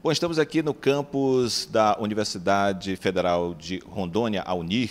Bom, estamos aqui no campus da Universidade Federal de Rondônia, a UNIR.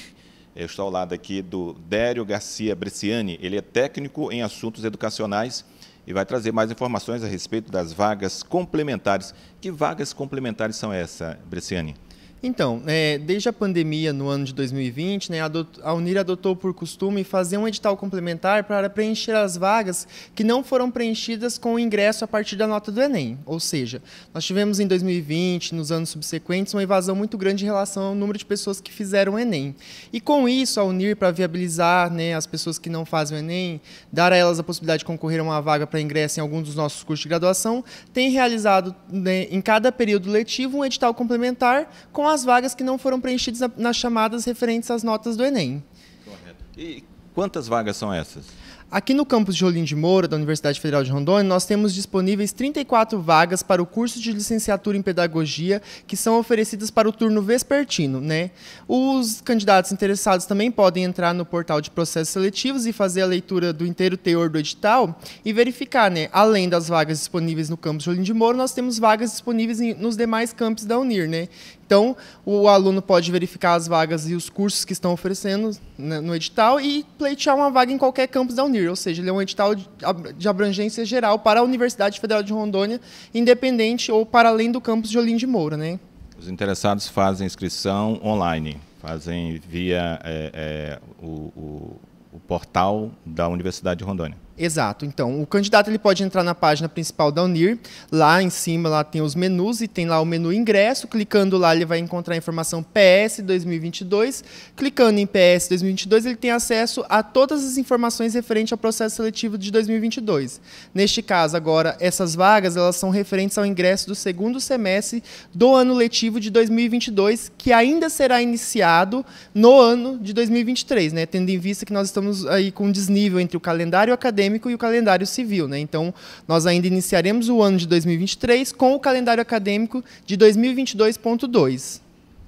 Eu estou ao lado aqui do Dério Garcia Bresciani. Ele é técnico em assuntos educacionais e vai trazer mais informações a respeito das vagas complementares. Que vagas complementares são essas, Bresciani? Então, é, desde a pandemia no ano de 2020, né, a Unir adotou por costume fazer um edital complementar para preencher as vagas que não foram preenchidas com o ingresso a partir da nota do Enem. Ou seja, nós tivemos em 2020, nos anos subsequentes, uma evasão muito grande em relação ao número de pessoas que fizeram o Enem. E com isso, a Unir, para viabilizar né, as pessoas que não fazem o Enem, dar a elas a possibilidade de concorrer a uma vaga para ingresso em algum dos nossos cursos de graduação, tem realizado né, em cada período letivo um edital complementar com as vagas que não foram preenchidas nas chamadas referentes às notas do Enem. Correto. E quantas vagas são essas? Aqui no campus de Rolim de Moura, da Universidade Federal de Rondônia, nós temos disponíveis 34 vagas para o curso de licenciatura em pedagogia que são oferecidas para o turno vespertino. Né? Os candidatos interessados também podem entrar no portal de processos seletivos e fazer a leitura do inteiro teor do edital e verificar, né? além das vagas disponíveis no campus de Rolim de Moura, nós temos vagas disponíveis nos demais campos da Unir. Né? Então, o aluno pode verificar as vagas e os cursos que estão oferecendo né, no edital e pleitear uma vaga em qualquer campus da Unir ou seja, ele é um edital de abrangência geral para a Universidade Federal de Rondônia, independente ou para além do campus de Olim de Moura. Né? Os interessados fazem inscrição online, fazem via é, é, o, o, o portal da Universidade de Rondônia. Exato. Então, o candidato ele pode entrar na página principal da Unir. Lá em cima lá tem os menus e tem lá o menu ingresso. Clicando lá, ele vai encontrar a informação PS 2022. Clicando em PS 2022, ele tem acesso a todas as informações referentes ao processo seletivo de 2022. Neste caso, agora, essas vagas elas são referentes ao ingresso do segundo semestre do ano letivo de 2022, que ainda será iniciado no ano de 2023, né? Tendo em vista que nós estamos aí com um desnível entre o calendário acadêmico acadêmico e o calendário civil. Né? Então, nós ainda iniciaremos o ano de 2023 com o calendário acadêmico de 2022.2.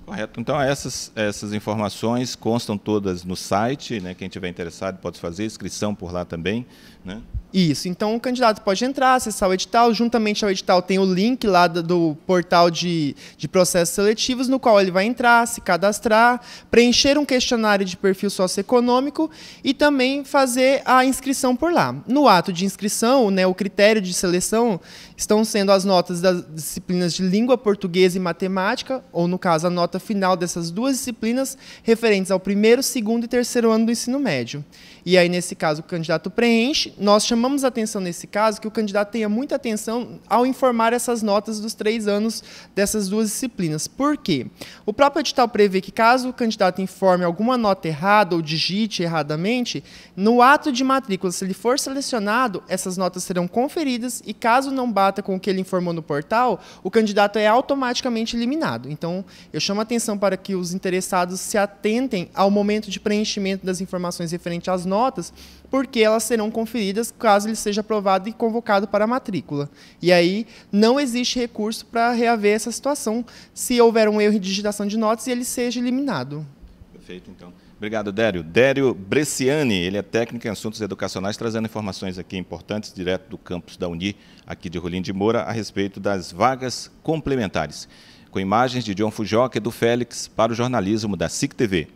Correto. Então, essas, essas informações constam todas no site. Né? Quem tiver interessado pode fazer inscrição por lá também. Né? Isso. Então, o candidato pode entrar, acessar o edital. Juntamente ao edital tem o link lá do, portal de, de processos seletivos, no qual ele vai entrar, se cadastrar, preencher um questionário de perfil socioeconômico e também fazer a inscrição por lá. No ato de inscrição, né, o critério de seleção estão sendo as notas das disciplinas de língua portuguesa e matemática, ou no caso, a nota final dessas duas disciplinas referentes ao primeiro, segundo e terceiro ano do ensino médio. E aí, nesse caso, o candidato preenche. Nós chamamos a atenção nesse caso que o candidato tenha muita atenção ao informar essas notas dos três anos dessas duas disciplinas. Por quê? O próprio edital prevê que, caso o candidato informe alguma nota errada ou digite erradamente, no ato de matrícula, se ele for selecionado, essas notas serão conferidas e, caso não bata com o que ele informou no portal, o candidato é automaticamente eliminado. Então, eu chamo a atenção para que os interessados se atentem ao momento de preenchimento das informações referentes às notas, porque elas serão conferidas caso ele seja aprovado e convocado para a matrícula. E aí não existe recurso para reaver essa situação se houver um erro de digitação de notas e ele seja eliminado. Perfeito, então. Obrigado, Dério. Dério Bresciani, ele é técnico em assuntos educacionais, trazendo informações aqui importantes, direto do campus da Uni, aqui de Rolim de Moura, a respeito das vagas complementares. Com imagens de John Fujoca e do Félix para o jornalismo da SIC TV.